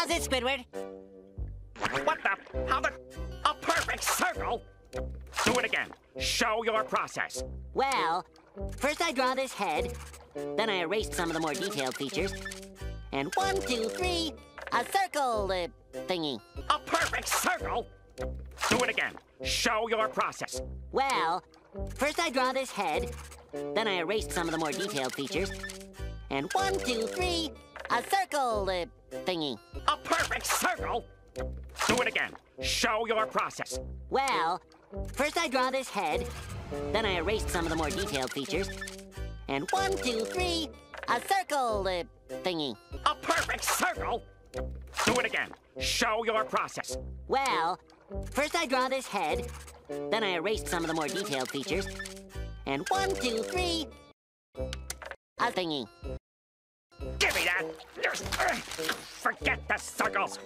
How's it, Squidward? What the? How the? A perfect circle? Do it again. Show your process. Well, first I draw this head, then I erased some of the more detailed features. And one, two, three, a circle uh, thingy. A perfect circle? Do it again. Show your process. Well, first I draw this head, then I erased some of the more detailed features. And one, two, three, a circle uh, thingy. Perfect circle? Do it again. Show your process. Well, first I draw this head, then I erased some of the more detailed features. And one, two, three, a circle uh, thingy. A perfect circle? Do it again. Show your process. Well, first I draw this head, then I erased some of the more detailed features. And one, two, three, a thingy. Forget the circles.